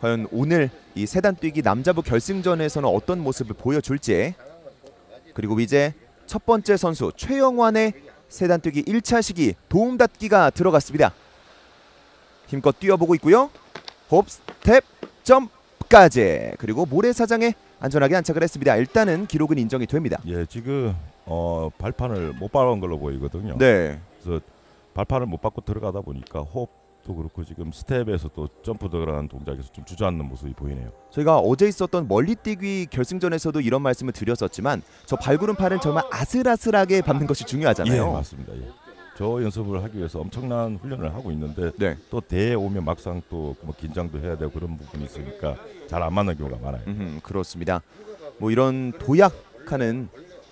과연 오늘 이 세단 뛰기 남자부 결승전에서는 어떤 모습을 보여줄지 그리고 이제 첫 번째 선수 최영환의 세단 뛰기 1차 시기 도움 닫기가 들어갔습니다. 힘껏 뛰어보고 있고요. 홉 스텝 점프까지 그리고 모래사장에 안전하게 안착을 했습니다. 일단은 기록은 인정이 됩니다. 예, 지금 어, 발판을 못 밟은 걸로 보이거든요. 네. 그래서 발판을 못 밟고 들어가다 보니까 홉도 그렇고 지금 스텝에서 또 점프 들어가는 동작에서 좀 주저앉는 모습이 보이네요. 저희가 어제 있었던 멀리뛰기 결승전에서도 이런 말씀을 드렸었지만 저 발구름 팔은 정말 아슬아슬하게 밟는 것이 중요하잖아요. 예, 맞습니다. 예. 저 연습을 하기 위해서 엄청난 훈련을 하고 있는데 네. 또 대회 오면 막상 또 뭐 긴장도 해야 되고 그런 부분이 있으니까 잘 안 맞는 경우가 많아요. 음흠, 그렇습니다. 뭐 이런 도약하는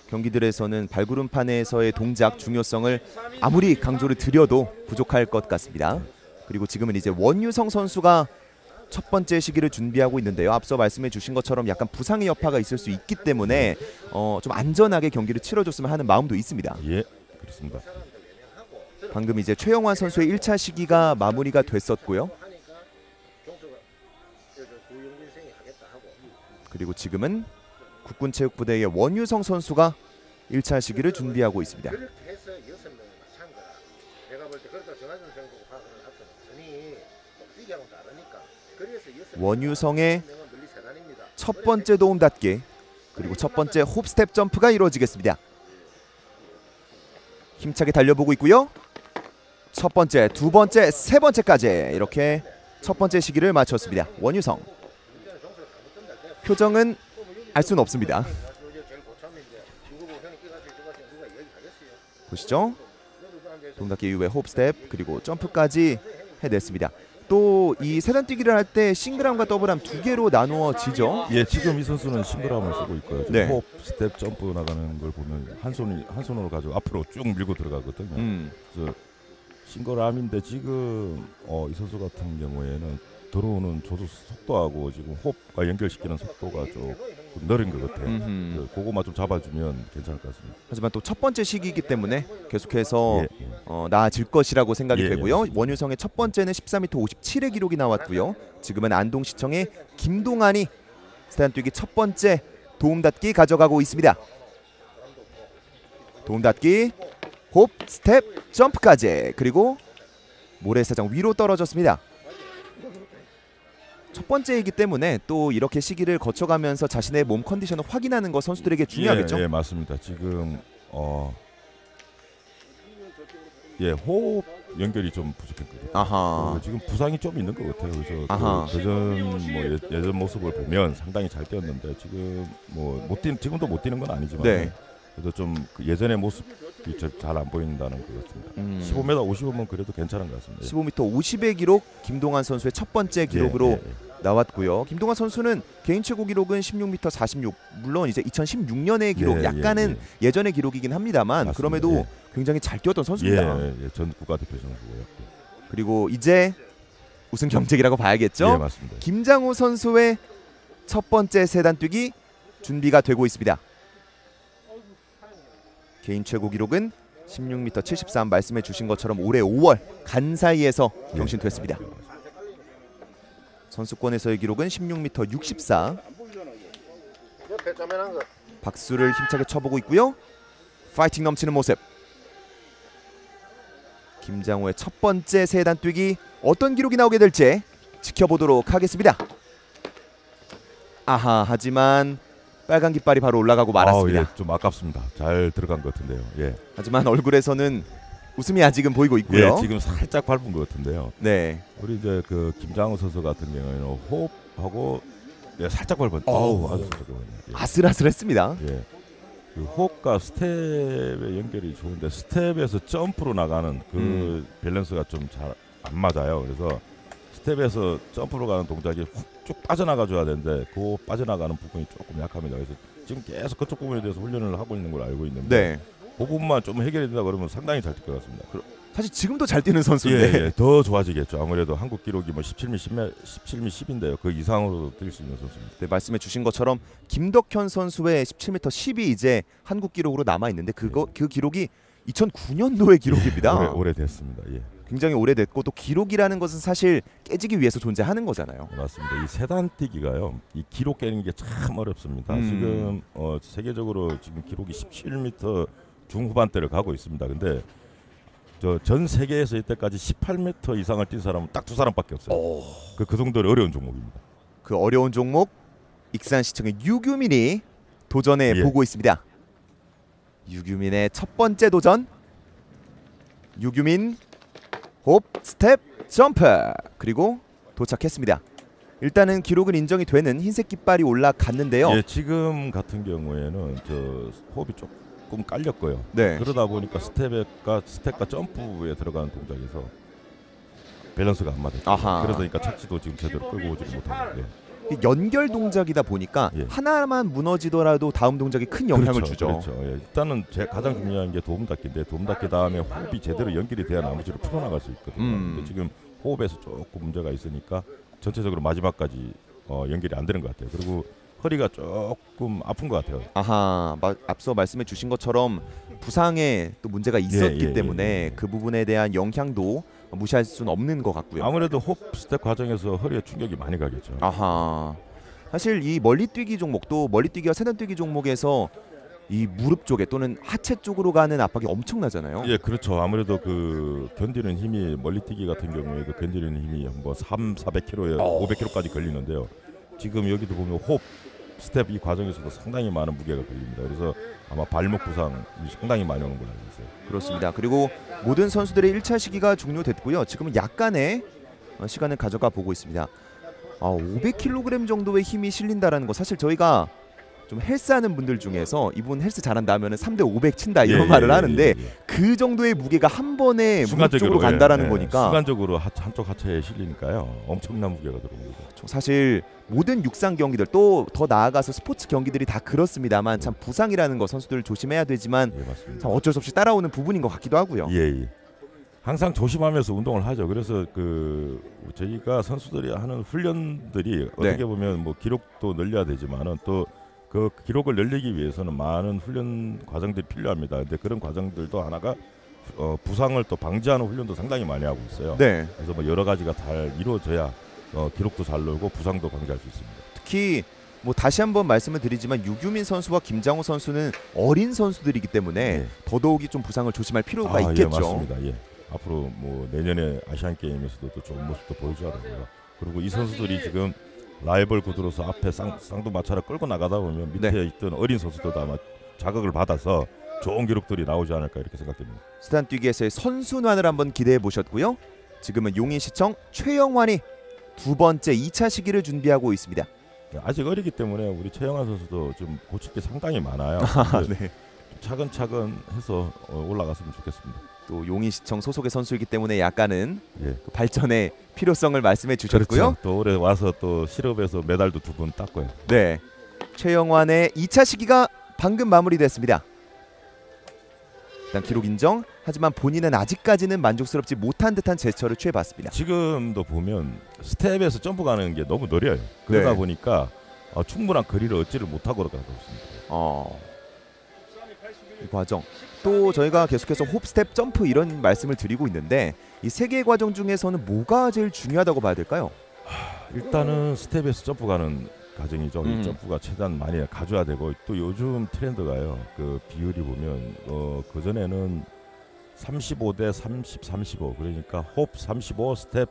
경기들에서는 발구름판에서의 동작 중요성을 아무리 강조를 드려도 부족할 것 같습니다. 그리고 지금은 이제 원유성 선수가 첫 번째 시기를 준비하고 있는데요. 앞서 말씀해 주신 것처럼 약간 부상의 여파가 있을 수 있기 때문에 어, 좀 안전하게 경기를 치러줬으면 하는 마음도 있습니다. 예, 그렇습니다. 방금 이제 최영환 선수의 1차 시기가 마무리가 됐었고요. 그리고 지금은 국군체육부대의 원유성 선수가 1차 시기를 준비하고 있습니다. 원유성의. 첫 번째 도움 닫기 그리고 첫 번째 홉 스텝 점프가 이루어지겠습니다. 힘차게 달려보고 있고요. 첫 번째, 두 번째, 세 번째까지 이렇게 첫 번째 시기를 마쳤습니다. 원유성 표정은 알 수는 없습니다. 보시죠. 닫기 이후에 홉 스텝 그리고 점프까지 해냈습니다. 또 이 세단 뛰기를 할 때 single arm과 double arm 두 개로 나누어지죠. 예, 지금 이 선수는 single arm을 쓰고 있고요. 지금 네. 홉 스텝 점프 나가는 걸 보면 한 손이 한 손으로 가지고 앞으로 쭉 밀고 들어가거든요. 음. 그래서 single arm인데 지금 어, 이 선수 같은 경우에는 들어오는 조주 속도하고 지금 홉과 연결시키는 속도가 조 금 느린 것 같아요. 그 그거만 좀 잡아주면 괜찮을 것 같습니다. 하지만 또 첫 번째 시기이기 때문에 계속해서 예, 예. 어, 나아질 것이라고 생각이 예, 예, 되고요. 원유성의 첫 번째는 14m 57의 기록이 나왔고요. 지금은 안동시청의 김동환이 세단 뛰기 첫 번째 도움닫기 가져가고 있습니다. 도움닫기, 홉, 스텝, 점프까지 그리고 모래사장 위로 떨어졌습니다. 첫 번째이기 때문에 또 이렇게 시기를 거쳐가면서 자신의 몸 컨디션을 확인하는 것 선수들에게 중요하겠죠. 예, 예, 맞습니다. 지금 어, 예, 호흡 연결이 좀 부족했거든요. 아하. 어, 지금 부상이 좀 있는 것 같아요. 그래서 아하. 그 그전 뭐 예, 예전 모습을 보면 상당히 잘 뛰었는데 지금 뭐 못 뛰는 지금도 못 뛰는 건 아니지만 네. 그래도 좀 그 예전의 모습이 잘안 보인다는 것 같습니다. 음. 15m 50은 그래도 괜찮은 것 같습니다. 15m 50의 기록 김동환 선수의 첫 번째 기록으로 예, 예, 예. 나왔고요. 김동환 선수는 개인 최고 기록은 16m 46. 물론 이제 2016년의 기록 예, 약간은 예, 예, 전의 기록이긴 합니다만 맞습니다. 그럼에도 예. 굉장히 잘 뛰었던 예, 선수입니다. 예, 예, 전 국가대표 선수고요. 그리고 이제 우승 경쟁이라고 봐야겠죠. 예, 맞습니다. 김장우 선수의 첫 번째 세단 뛰기 준비가 되고 있습니다. 개인 최고 기록은 16m 73 말씀해 주신 것처럼 올해 5월 간사이에서 경신됐습니다. 선수권에서의 기록은 16m 64. 옆에 조면한 거. 박수를 힘차게 쳐보고 있고요. 파이팅 넘치는 모습. 김장호의 첫 번째 세단 뛰기 어떤 기록이 나오게 될지 지켜보도록 하겠습니다. 아하 하지만 빨간 깃발이 바로 올라가고 말았습니다. 아우, 예, 좀 아깝습니다. 잘 들어간 것 같은데요. 예. 하지만 얼굴에서는 웃음이 아직은 보이고 있고요. 예, 지금 살짝 밟은 것 같은데요. 네. 우리 이제 그 김장우 선수 같은 경우에는 홉하고 예, 살짝 밟은. 어우. 어우, 아주 살짝 밟았네요. 예. 아슬아슬했습니다. 예. 그 홉과 스텝의 연결이 좋은데 스텝에서 점프로 나가는 그 음. 밸런스가 좀 잘 안 맞아요. 그래서 스텝에서 점프로 가는 동작이 훅 쭉 빠져나가 줘야 되는데 그 빠져나가는 부분이 조금 약합니다. 그래서 지금 계속 그쪽 부분에 대해서 훈련을 하고 있는 걸 알고 있는데 네. 그 부분만 좀 해결이 된다 그러면 상당히 잘 뛸 것 같습니다. 사실 지금도 잘 뛰는 예, 선수인데 예, 더 좋아지겠죠. 아무래도 한국 기록이 뭐 17미 10미 17미 10인데요. 그 이상으로 뛸 수 있는 선수입니다. 네, 말씀해 주신 것처럼 김덕현 선수의 17m 10이 이제 한국 기록으로 남아 있는데 그거 그 기록이 2009년도의 기록입니다. 오래 오래됐습니다. 예. 굉장히 오래됐고 또 기록이라는 것은 사실 깨지기 위해서 존재하는 거잖아요. 네, 맞습니다. 이 세단 뛰기가요. 이 기록 깨는 게 참 어렵습니다. 음. 지금 어, 세계적으로 지금 기록이 17m 중후반대를 가고 있습니다. 근데 저전 세계에서 이때까지 18m 이상을 뛴 사람은 딱 두 사람밖에 없어요. 그, 그 정도로 어려운 종목입니다. 그 어려운 종목 익산시청의 유규민이 도전해 예. 보고 있습니다. 유규민의 첫 번째 도전. 유규민 홉 스텝 점프 그리고 도착했습니다. 일단은 기록은 인정이 되는 흰색 깃발이 올라갔는데요. 예, 지금 같은 경우에는 저 홉이 조금 깔렸고요. 네. 그러다 보니까 스텝과 스텝과 점프에 들어가는 동작에서 밸런스가 안 맞았죠. 아하. 그러니까 착지도 지금 제대로 끌고 오지 못하고. 예. 연결 동작이다 보니까 예. 하나만 무너지더라도 다음 동작이 큰 영향을 그렇죠, 주죠. 그렇죠. 예. 일단은 제 가장 중요한 게 도움 닫기인데 도움 닫기 다음에 호흡이 제대로 연결이 돼야 나머지를 풀어나갈 수 있거든요. 음. 근데 지금 호흡에서 조금 문제가 있으니까 전체적으로 마지막까지 어, 연결이 안 되는 것 같아요. 그리고 허리가 조금 아픈 것 같아요. 아하, 마, 앞서 말씀해 주신 것처럼 부상에 또 문제가 있었기 예, 예, 때문에 예, 예. 그 부분에 대한 영향도 무시할 수는 없는 것 같고요. 아무래도 홉 스텝 과정에서 허리에 충격이 많이 가겠죠. 아하. 사실 이 멀리뛰기 종목도 멀리뛰기와 세단뛰기 종목에서 이 무릎 쪽에 또는 하체 쪽으로 가는 압박이 엄청나잖아요. 예, 그렇죠. 아무래도 그 견디는 힘이 멀리뛰기 같은 경우에도 견디는 힘이 뭐 3, 400kg에 어. 500kg까지 걸리는데요. 지금 여기도 보면 홉 스텝 이 과정에서도 상당히 많은 무게가 걸립니다. 그래서 아마 발목 부상이 상당히 많이 오는 걸로 알고 있어요. 그렇습니다. 그리고 모든 선수들의 1차 시기가 종료됐고요. 지금은 약간의 어, 시간을 가져가 보고 있습니다. 아, 500kg 정도의 힘이 실린다라는 거 사실 저희가 좀 헬스하는 분들 중에서 이분 헬스 잘한다 하면은 3대 500 친다 이런 예, 말을 예, 하는데 예, 예. 그 정도의 무게가 한 번에 예, 간다라는 예. 거니까 순간적으로 하, 한쪽 하체에 실리니까요. 엄청난 무게가 들어옵니다. 저 사실 모든 육상 경기들 또 더 나아가서 스포츠 경기들이 다 그렇습니다만 참 부상이라는 거 선수들 조심해야 되지만 예. 참 어쩔 수 없이 따라오는 부분인 것 같기도 하고요. 예, 예. 항상 조심하면서 운동을 하죠. 그래서 그 저희가 선수들이 하는 훈련들이 어떻게 보면 뭐 기록도 늘려야 되지만은 또 그 기록을 늘리기 위해서는 많은 훈련 과정들이 필요합니다. 근데 그런 과정들도 하나가 어, 부상을 또 방지하는 훈련도 상당히 많이 하고 있어요. 네. 그래서 뭐 여러 가지가 잘 이루어져야 어, 기록도 잘 늘고 부상도 방지할 수 있습니다. 특히 뭐 다시 한번 말씀을 드리지만 유규민 선수와 김장호 선수는 어린 선수들이기 때문에 예. 더더욱이 좀 부상을 조심할 필요가 아, 있겠죠. 예, 맞습니다. 예. 앞으로 뭐 내년에 아시안 게임에서도 또 좋은 모습도 보여줘야 되고요. 그리고 이 선수들이 지금 라이벌 구도로서 앞에 쌍, 쌍두마차를 끌고 나가다 보면 밑에 네. 있던 어린 선수들도 아마 자극을 받아서 좋은 기록들이 나오지 않을까 이렇게 생각됩니다. 스탄 뛰기에서의 선순환을 한번 기대해 보셨고요. 지금은 용인시청 최영환이 두 번째 2차 시기를 준비하고 있습니다. 예, 아직 어리기 때문에 우리 최영환 선수도 좀 고칠 게 상당히 많아요. 근데 네. 차근차근 해서 어, 올라갔으면 좋겠습니다. 또 용인시청 소속의 선수이기 때문에 약간은 예. 그 발전의 필요성을 말씀해 주셨고요. 그렇죠. 또 올해 와서 또 실업에서 메달도 두분 땄고요. 네. 최영환의 2차 시기가 방금 마무리됐습니다. 일단 기록 인정. 하지만 본인은 아직까지는 만족스럽지 못한 듯한 제스처를 취해봤습니다. 지금도 보면 스텝에서 점프 가는 게 너무 느려요. 그러다 네. 보니까 어, 충분한 거리를 얻지를 못하고 가고 있습니다. 어. 이 과정. 또 저희가 계속해서 홉스텝 점프 이런 말씀을 드리고 있는데 이 세 개의 과정 중에서는 뭐가 제일 중요하다고 봐야 될까요? 일단은 스텝에서 점프 가는 과정이죠. 음. 이 점프가 최대한 많이 가져야 되고 또 요즘 트렌드가요. 그 비율이 보면 어, 그 전에는 35대 30, 35 그러니까 홉 35 스텝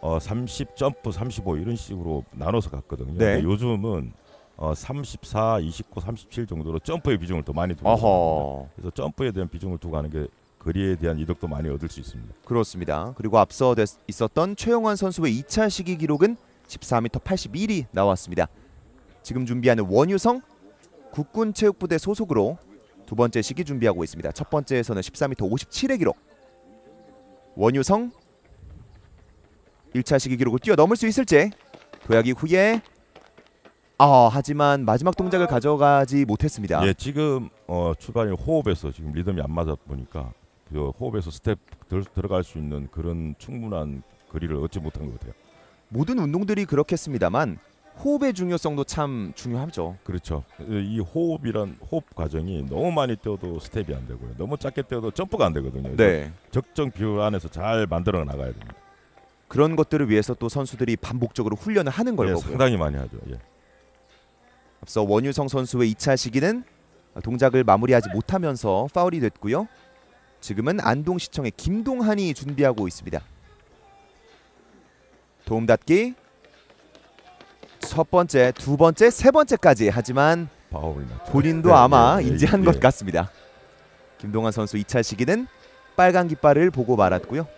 어, 30 점프 35 이런 식으로 나눠서 갔거든요. 네. 근데 요즘은 어, 34, 29, 37 정도로 점프의 비중을 더 많이 두고 있습니다. 어허. 그래서 점프에 대한 비중을 두고 가는 게 거리에 대한 이득도 많이 얻을 수 있습니다. 그렇습니다. 그리고 앞서 됐- 있었던 최영환 선수의 2차 시기 기록은 14m 81이 나왔습니다. 지금 준비하는 원유성 국군체육부대 소속으로 두 번째 시기 준비하고 있습니다. 첫 번째에서는 14m 57의 기록. 원유성 1차 시기 기록을 뛰어넘을 수 있을지 도약이 후에 아 하지만 마지막 동작을 가져가지 못했습니다. 예, 지금 어, 출발이 홉에서 지금 리듬이 안 맞아 보니까 그 홉에서 스텝 들, 들어갈 수 있는 그런 충분한 거리를 얻지 못한 것 같아요. 모든 운동들이 그렇겠습니다만 홉의 중요성도 참 중요하죠. 그렇죠. 이 홉이란 홉 과정이 너무 많이 뛰어도 스텝이 안 되고요. 너무 작게 뛰어도 점프가 안 되거든요. 네. 적정 비율 안에서 잘 만들어 나가야 됩니다. 그런 것들을 위해서 또 선수들이 반복적으로 훈련을 하는 걸 예, 거고요. 상당히 많이 하죠. 예. 앞서 원유성 선수의 2차 시기는 동작을 마무리하지 못하면서 파울이 됐고요. 지금은 안동시청의 김동한이 준비하고 있습니다. 도움닫기 첫 번째, 두 번째, 세 번째까지 하지만. 본인도 네, 아마 인지한 예. 것 같습니다. 김동한 선수 2차 시기는 빨간 깃발을 보고 말았고요.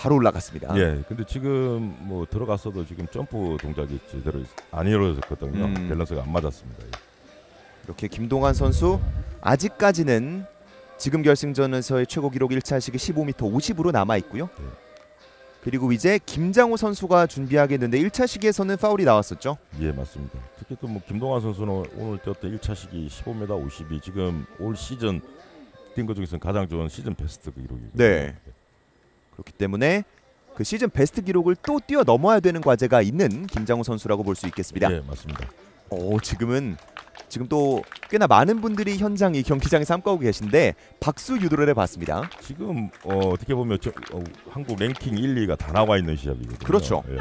바로 올라갔습니다. 예, 근데 지금 뭐 들어갔어도 지금 점프 동작이 제대로 안 이루어졌거든요. 음. 밸런스가 안 맞았습니다. 예. 이렇게 김동환 선수 아직까지는 지금 결승전에서의 최고 기록 1차 시기 15m 50으로 남아 있고요. 네. 그리고 이제 김장호 선수가 준비하겠는데 1차 시기에서는 파울이 나왔었죠. 예, 맞습니다. 특히 또 뭐 김동환 선수는 오늘 뛰었던 1차 시기 15m 50이 지금 올 시즌 뛴 것 중에서는 가장 좋은 시즌 베스트 그 기록이거든요. 네. 그렇기 때문에 그 시즌 베스트 기록을 또 뛰어넘어야 되는 과제가 있는 김장호 선수라고 볼 수 있겠습니다. 예, 맞습니다. 오, 지금은 지금 또 꽤나 많은 분들이 현장 이 경기장에서 함께하고 계신데 박수 유도를 해봤습니다. 지금 어, 어떻게 보면 저, 어, 한국 랭킹 1, 2가 다 나와 있는 시합이거든요. 그렇죠. 예,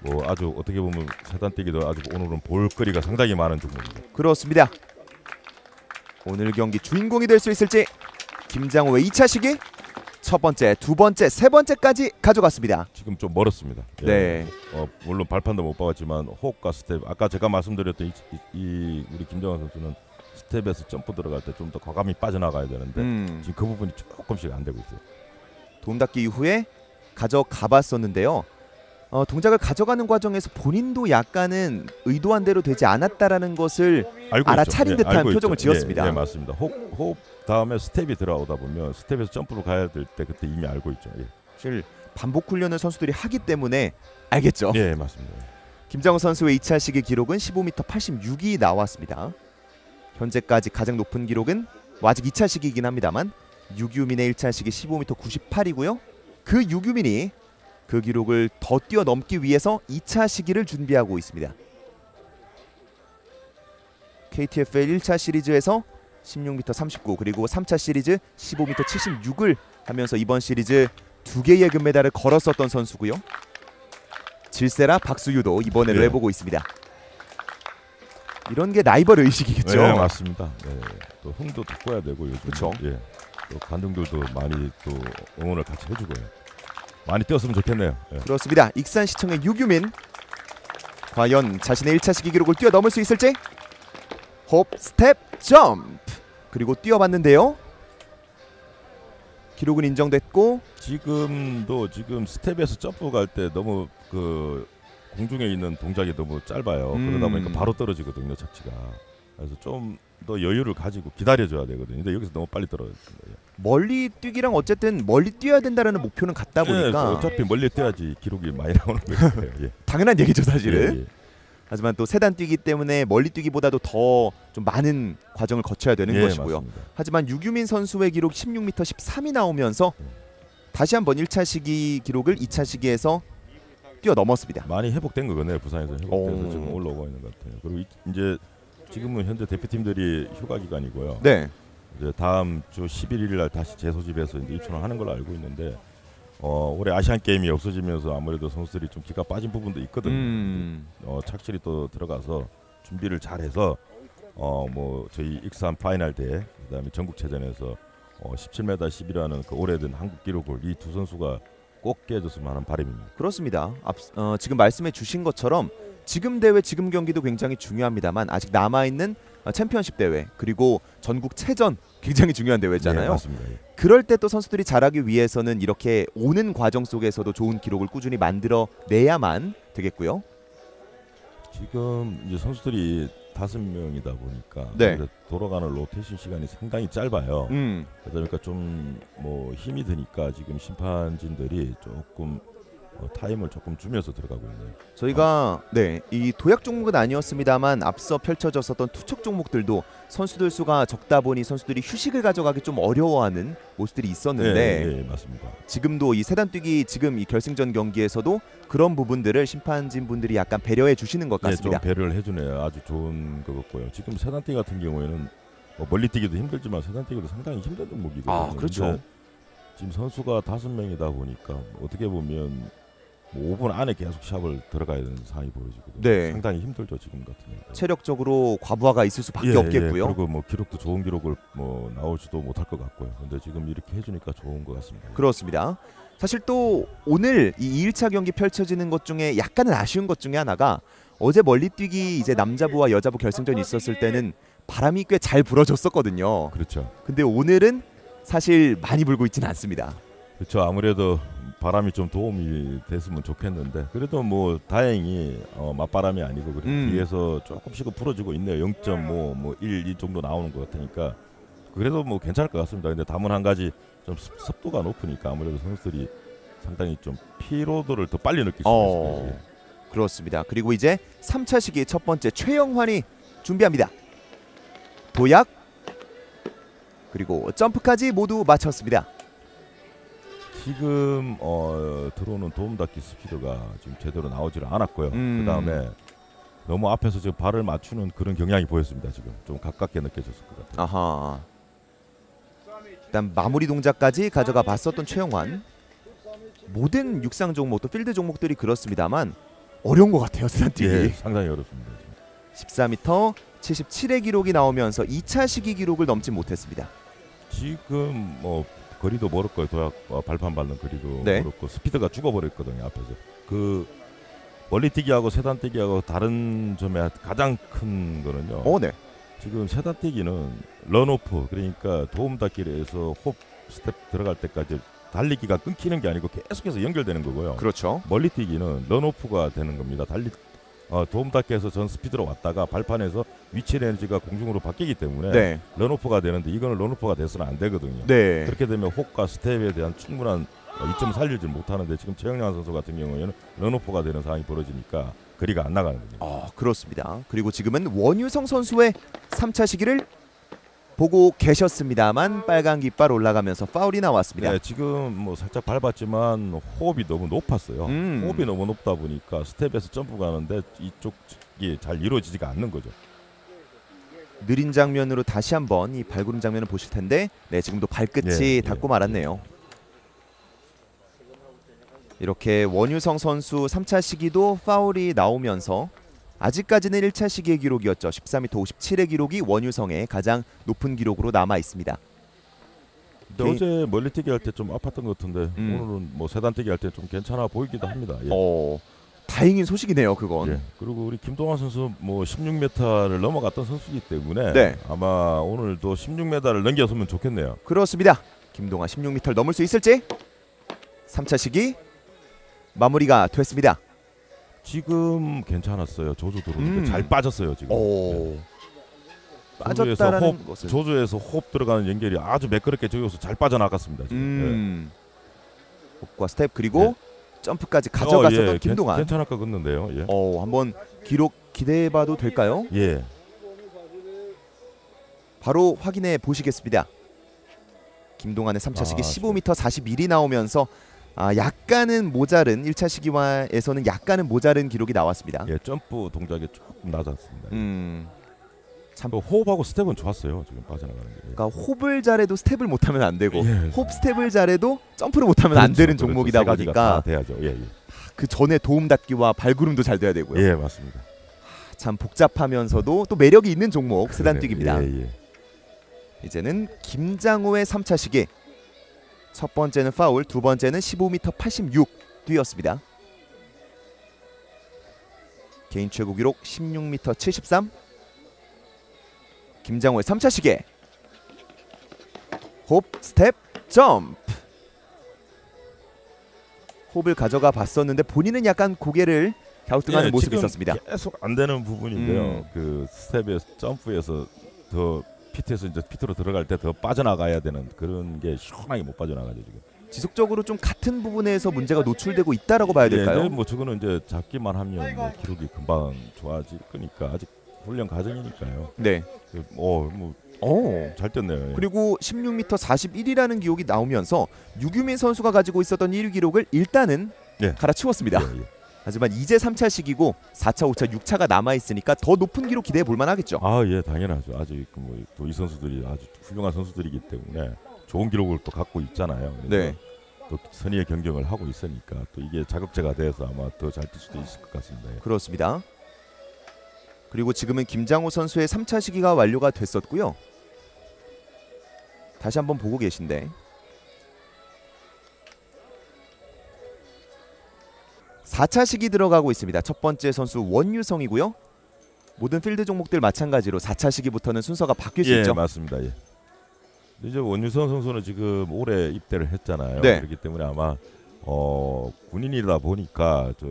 뭐 아주 어떻게 보면 세단뛰기도 아주 오늘은 볼거리가 상당히 많은 종목입니다. 그렇습니다. 오늘 경기 주인공이 될 수 있을지 김장호의 2차 시기 첫 번째, 두 번째, 세 번째까지 가져갔습니다. 지금 좀 멀었습니다. 예. 네. 어, 물론 발판도 못 밟았지만 홉과 스텝 아까 제가 말씀드렸던 이, 이, 이 우리 김동한 선수는 스텝에서 점프 들어갈 때 좀 더 과감히 빠져나가야 되는데 음, 지금 그 부분이 조금씩 안 되고 있어요. 도움닫기 이후에 가져가봤었는데요. 어, 동작을 가져가는 과정에서 본인도 약간은 의도한 대로 되지 않았다라는 것을 알아차린 있죠. 듯한 알고 표정을 있죠. 예, 지었습니다. 예, 맞습니다. 홉, 홉 다음에 스텝이 들어오다 보면 스텝에서 점프로 가야 될 때 그때 이미 알고 있죠. 예, 사실 반복 훈련을 선수들이 하기 때문에 알겠죠. 예 맞습니다. 김장호 선수의 2차 시기 기록은 15m 86이 나왔습니다. 현재까지 가장 높은 기록은 뭐 아직 2차 시기이긴 합니다만 유규민의 1차 시기 15m 98이고요. 그 유규민이 그 기록을 더 뛰어넘기 위해서 2차 시기를 준비하고 있습니다. KTFL 1차 시리즈에서 16m 39 그리고 3차 시리즈 15m 76을 하면서 이번 시리즈 두 개의 금메달을 걸었었던 선수고요. 질세라 박수유도 이번에도 예. 해보고 있습니다. 이런 게 라이벌 의식이겠죠. 네, 맞습니다. 예, 또 흥도 돋궈야 되고 요즘 그쵸. 예, 또 관중들도 많이 또 응원을 같이 해주고요. 많이 뛰었으면 좋겠네요. 예. 그렇습니다. 익산 시청의 유규민 과연 자신의 1차 시기 기록을 뛰어넘을 수 있을지 홉 스텝 점프 그리고 뛰어봤는데요. 기록은 인정됐고 지금도 지금 스텝에서 점프 갈 때 너무 그 공중에 있는 동작이 너무 짧아요. 음. 그러다 보니까 바로 떨어지거든요, 착지가. 그래서 좀 더 여유를 가지고 기다려줘야 되거든요. 근데 여기서 너무 빨리. 예. 멀리 뛰기랑 어쨌든 멀리 뛰어야 된다라는 목표는 같다 예, 보니까 어차피 멀리 뛰어야지 기록이 많이 나오는 거예요. 예. 당연한 얘기죠 사실은. 예, 예. 하지만 또 세단 뛰기 때문에 멀리 뛰기보다도 더 좀 많은 과정을 거쳐야 되는 예, 것이고요. 맞습니다. 하지만 유규민 선수의 기록 16m 13이 나오면서 음. 다시 한번 1차 시기 기록을 2차 시기에서 뛰어넘었습니다. 많이 회복된 거네요. 부산에서 회복돼서 오. 지금 올라오고 있는 것 같아요. 그리고 이, 이제 지금은 현재 대표팀들이 휴가 기간이고요. 네. 이제 다음 주 11일 날 다시 재소집해서 이제 입촌을 하는 걸로 알고 있는데 어, 올해 아시안 게임이 없어지면서 아무래도 선수들이 좀 기가 빠진 부분도 있거든요. 음. 어, 착실히 또 들어가서 준비를 잘해서 어, 뭐 저희 익산 파이널 대 그다음에 전국체전에서 어, 17m 10이라는 그 오래된 한국 기록을 이 두 선수가 꼭 깨줬으면 하는 바람입니다. 그렇습니다. 앞, 어, 지금 말씀해 주신 것처럼 지금 대회 지금 경기도 굉장히 중요합니다만 아직 남아 있는 어, 챔피언십 대회 그리고 전국 체전 굉장히 중요한 예, 대회잖아요. 맞습니다. 예. 그럴 때 또 선수들이 잘하기 위해서는 이렇게 오는 과정 속에서도 좋은 기록을 꾸준히 만들어 내야만 되겠고요. 지금 이제 선수들이 다섯 명이다 보니까 네. 돌아가는 로테이션 시간이 상당히 짧아요. 음. 그러다 보니까 좀 뭐 힘이 드니까 지금 심판진들이 조금 어, 타임을 조금 주면서 들어가고 있네요. 저희가 네, 이 도약 종목은 아니었습니다만 앞서 펼쳐졌었던 투척 종목들도 선수들 수가 적다 보니 선수들이 휴식을 가져가기 좀 어려워하는 모습들이 있었는데 예, 예, 맞습니다. 지금도 이 세단 뛰기 지금 이 결승전 경기에서도 그런 부분들을 심판진 분들이 약간 배려해 주시는 것 예, 좀 같습니다. 배려를 해주네요. 아주 좋은 것 같고요. 지금 세단뛰기 같은 경우에는 뭐 멀리 뛰기도 힘들지만 세단뛰기도 상당히 힘든 종목이거든요. 아, 그렇죠. 근데 지금 선수가 다섯 명이다 보니까 어떻게 보면 뭐 5분 안에 계속 샵을 들어가야 되는 상황이 벌어지거든요. 네. 상당히 힘들죠 지금 같은 경우. 체력적으로 과부하가 있을 수밖에 예, 없겠고요. 예, 그리고 뭐 기록도 좋은 기록을 뭐 나오지도 못할 것 같고요. 근데 지금 이렇게 해주니까 좋은 것 같습니다. 그렇습니다. 사실 또 오늘 이 2일차 경기 펼쳐지는 것 중에 약간은 아쉬운 것 중에 하나가 어제 멀리뛰기 이제 남자부와 여자부 결승전이 있었을 때는 바람이 꽤 잘 불어줬었거든요. 그렇죠. 근데 오늘은 사실 많이 불고 있지는 않습니다. 그렇죠. 아무래도 바람이 좀 도움이 됐으면 좋겠는데 그래도 뭐 다행히 어, 맞바람이 아니고 그래 음. 뒤에서 조금씩은 풀어지고 있네요. 0.5, 뭐1 이 정도 나오는 것 같으니까 그래도 뭐 괜찮을 것 같습니다. 근데 다만 한 가지 좀 습- 습도가 높으니까 아무래도 선수들이 상당히 좀 피로도를 더 빨리 느낄 수 어. 있을 거예요. 그렇습니다. 그리고 이제 3차 시기 첫 번째 최영환이 준비합니다. 도약 그리고 점프까지 모두 마쳤습니다. 지금 어, 들어오는 도움 닫기 스피드가 지금 제대로 나오지를 않았고요. 음. 그 다음에 너무 앞에서 지금 발을 맞추는 그런 경향이 보였습니다. 지금 좀 가깝게 느껴졌을 것 같아요. 아하. 일단 마무리 동작까지 가져가 봤었던 최영환. 모든 육상 종목 또 필드 종목들이 그렇습니다만 어려운 것 같아요 세단뛰기. 예, 상당히 어렵습니다. 지금. 14m 77의 기록이 나오면서 2차 시기 기록을 넘지 못했습니다. 지금 뭐 거리도 멀었고요. 도약 어, 발판 밟는 거리도 네. 멀었고 스피드가 죽어버렸거든요. 앞에서 그 멀리 뛰기하고 세단 뛰기하고 다른 점에 가장 큰 거는요. 어, 네. 지금 세단 뛰기는 run-off 그러니까 도움 닫기에서 홉 스텝 들어갈 때까지 달리기가 끊기는 게 아니고 계속해서 연결되는 거고요. 그렇죠. 멀리 뛰기는 run-off가 되는 겁니다. 달리 어, 도움 닫기에서 전 스피드로 왔다가 발판에서 위치 에너지가 공중으로 바뀌기 때문에 네. run-off가 되는데 이거는 run-off가 돼서는 안 되거든요. 네. 그렇게 되면 홉과 스텝에 대한 충분한 어, 이점을 살리지 못하는데 지금 최영환 선수 같은 경우에는 run-off가 되는 상황이 벌어지니까 거리가 안 나가는 겁니다. 어, 그렇습니다. 그리고 지금은 원유성 선수의 3차 시기를 보고 계셨습니다만 빨간 깃발 올라가면서 파울이 나왔습니다. 네, 지금 뭐 살짝 밟았지만 호흡이 너무 높았어요. 음. 호흡이 너무 높다 보니까 스텝에서 점프 가는데 이쪽이 잘 이루어지지가 않는 거죠. 느린 장면으로 다시 한번 이 발구름 장면을 보실 텐데 네 지금도 발끝이 예, 닿고 예, 말았네요. 이렇게 원유성 선수 3차 시기도 파울이 나오면서 아직까지는 1차 시기의 기록이었죠. 14m 57의 기록이 원유성의 가장 높은 기록으로 남아 있습니다. 근데 개인- 어제 멀리뛰기 할 때 좀 아팠던 것 같은데 음. 오늘은 뭐 세단뛰기 할 때 좀 괜찮아 보이기도 합니다. 예. 어, 다행인 소식이네요, 그건. 예. 그리고 우리 김동환 선수 뭐 16m를 넘어갔던 선수이기 때문에 네. 아마 오늘도 16m를 넘겼으면 좋겠네요. 그렇습니다. 김동환 16m를 넘을 수 있을지 3차 시기 마무리가 됐습니다. 지금 괜찮았어요. 조주 들어오는데 음. 잘 빠졌어요 지금. 오. 조주에서 빠졌다라는 홉, 것은 조주에서 홉 들어가는 연결이 아주 매끄럽게 저기서 잘 빠져나갔습니다. 지금. 음. 홉과 스텝 그리고 점프까지 예. 가져갔었던 어, 예. 김동환. 괜, 괜찮을 것 같는데요. 예. 어, 한번 기록 기대해봐도 될까요? 예. 바로 확인해 보시겠습니다. 김동환의 3차 시기 아, 15m 41이 나오면서 아, 약간은 모자른 1차 시기와에서는 약간은 모자른 기록이 나왔습니다. 예, 점프 동작이 조금 낮았습니다. 음. 참 그 홉하고 스텝은 좋았어요. 지금 빠져나가는 게. 그러니까 홉을 잘해도 스텝을 못하면 안 되고 예. 홉 스텝을 잘해도 점프를 못하면 안 되는 그렇죠. 종목이다 세 가지가 다 보니까 돼야죠. 예, 예. 그 전에 도움 닫기와 발구름도 잘 돼야 되고요. 예, 맞습니다. 참 복잡하면서도 또 매력이 있는 종목 세단뛰기입니다. 예, 예. 이제는 김장호의 3차 시기 첫 번째는 파울, 두 번째는 15m 86 뛰었습니다. 개인 최고 기록 16m 73. 김장호의 3차 시기. 홉, 스텝, 점프. 홉을 가져가 봤었는데 본인은 약간 고개를 갸우뚱하는 예, 모습이 있었습니다. 계속 안 되는 부분인데요. 음. 그 스텝에서 점프에서 더 피트에서 이제 피트로 들어갈 때 더 빠져나가야 되는 그런 게 시원하게 못 빠져나가죠 지금. 지속적으로 좀 같은 부분에서 문제가 노출되고 있다라고 봐야 될까요? 예, 네, 뭐 저거는 이제 잡기만 하면 뭐 기록이 금방 좋아질 거니까 아직 훈련 과정이니까요. 네. 어뭐잘 어. 뛰었네요. 예. 그리고 16m 41이라는 기록이 나오면서 유규민 선수가 가지고 있었던 1위 기록을 일단은 예. 갈아치웠습니다. 예, 예. 하지만 이제 3차 시기고 4차, 5차, 6차가 남아 있으니까 더 높은 기록 기대해 볼 만하겠죠. 아, 예, 당연하죠. 아직 뭐또 이 선수들이 아주 훌륭한 선수들이기 때문에 좋은 기록을 또 갖고 있잖아요. 네. 또 선의의 경쟁을 하고 있으니까 또 이게 자극제가 돼서 아마 더 잘 뛸 수도 있을 것 같습니다. 예. 그렇습니다. 그리고 지금은 김장호 선수의 3차 시기가 완료가 됐었고요. 다시 한번 보고 계신데 4차 시기 들어가고 있습니다. 첫 번째 선수 원유성이고요. 모든 필드 종목들 마찬가지로 4차 시기부터는 순서가 바뀔 수 예, 있죠. 맞습니다. 예. 이제 원유선 선수는 지금 올해 입대를 했잖아요. 네. 그렇기 때문에 아마 어 군인이다 보니까 저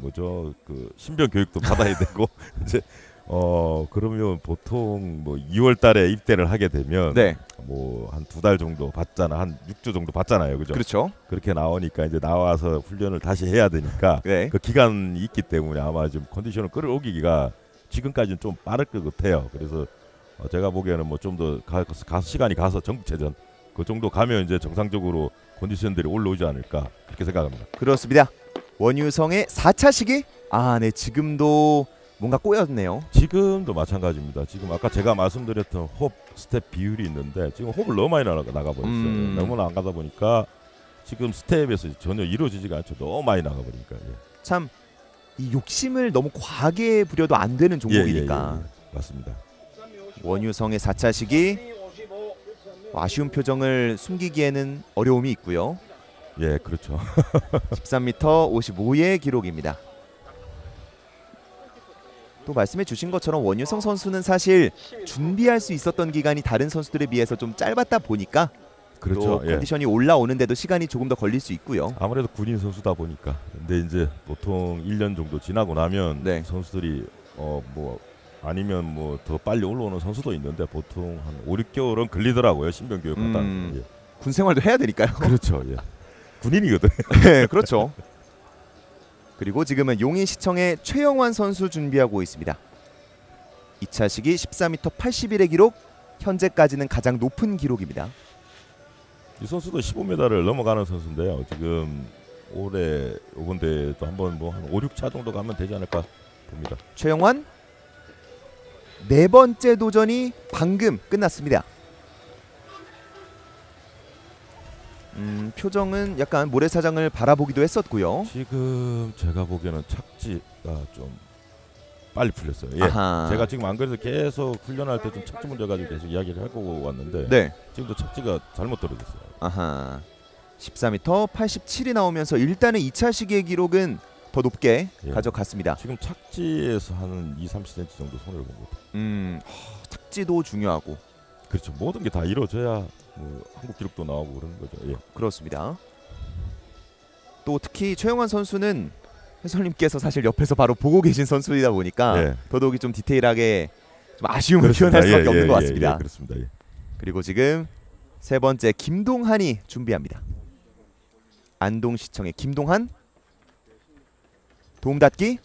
뭐죠 그 신병 교육도 받아야 되고 이제 어 그러면 보통 뭐 2월달에 입대를 하게 되면 네, 뭐 한 두 달 정도 받잖아 한 6주 정도 받잖아요, 그죠? 그렇죠. 그렇게 나오니까 이제 나와서 훈련을 다시 해야 되니까 네, 그 기간이 있기 때문에 아마 좀 컨디션을 끌어오기가 지금까지는 좀 빠를 것 같아요. 그래서 어, 제가 보기에는 뭐 좀 더 가서 시간이 가서 전국체전 그 정도 가면 이제 정상적으로 컨디션들이 올라오지 않을까 그렇게 생각합니다. 그렇습니다. 원유성의 4차 시기. 아, 네, 지금도 뭔가 꼬였네요. 지금도 마찬가지입니다. 지금 아까 제가 말씀드렸던 홉 스텝 비율이 있는데 지금 홉을 너무 많이 나가, 나가 버렸어요. 음. 너무 안 가다 보니까 지금 스텝에서 전혀 이루어지지가 않죠. 너무 많이 나가 버리니까. 예. 참 이 욕심을 너무 과하게 부려도 안 되는 종목이니까 예, 예, 예. 맞습니다. 원유성의 4차 시기 아쉬운 표정을 숨기기에는 어려움이 있고요. 예, 그렇죠. 13m 55의 기록입니다. 또 말씀해 주신 것처럼 원유성 선수는 사실 준비할 수 있었던 기간이 다른 선수들에 비해서 좀 짧았다 보니까 그렇죠. 또 예. 컨디션이 올라오는데도 시간이 조금 더 걸릴 수 있고요. 아무래도 군인 선수다 보니까 근데 이제 보통 1년 정도 지나고 나면 네. 선수들이 어 뭐 아니면 뭐 더 빨리 올라오는 선수도 있는데 보통 한 5, 6개월은 걸리더라고요 신병 교육 음. 예. 군 생활도 해야 되니까요. 그렇죠 예. 군인이거든 네, 그렇죠. 그리고 지금은 용인시청의 최영환 선수 준비하고 있습니다. 2차 시기 14m 81의 기록 현재까지는 가장 높은 기록입니다. 이 선수도 15m를 넘어가는 선수인데요 지금 올해 이번 대회도 한번 뭐 한 5, 6차 정도 가면 되지 않을까 봅니다 최영환 네 번째 도전이 방금 끝났습니다. 음, 표정은 약간 모래사장을 바라보기도 했었고요. 지금 제가 보기에는 착지가 좀 빨리 풀렸어요 예. 아하. 제가 지금 안 그래도 계속 훈련할 때 좀 착지 문제 가지고 계속 이야기를 하고 왔는데 네. 지금도 착지가 잘못 떨어졌어요. 아하. 14m 87이 나오면서 일단은 2차 시기의 기록은 더 높게 예. 가져갔습니다. 지금 착지에서 한 2, 30cm 정도 손해를 본 것 같아요. 음, 허, 착지도 중요하고 그렇죠. 모든 게 다 이루어져야 뭐 한국 기록도 나오고 그러는 거죠. 예. 그렇습니다. 또 특히 최영환 선수는 해설님께서 사실 옆에서 바로 보고 계신 선수이다 보니까 예. 더더욱이 좀 디테일하게 좀 아쉬움을. 표현할 수밖에 예, 없는 예, 것 예, 같습니다. 예, 그렇습니다. 예. 그리고 지금 세 번째 김동한이 준비합니다. 안동시청의 김동한 도움 닫기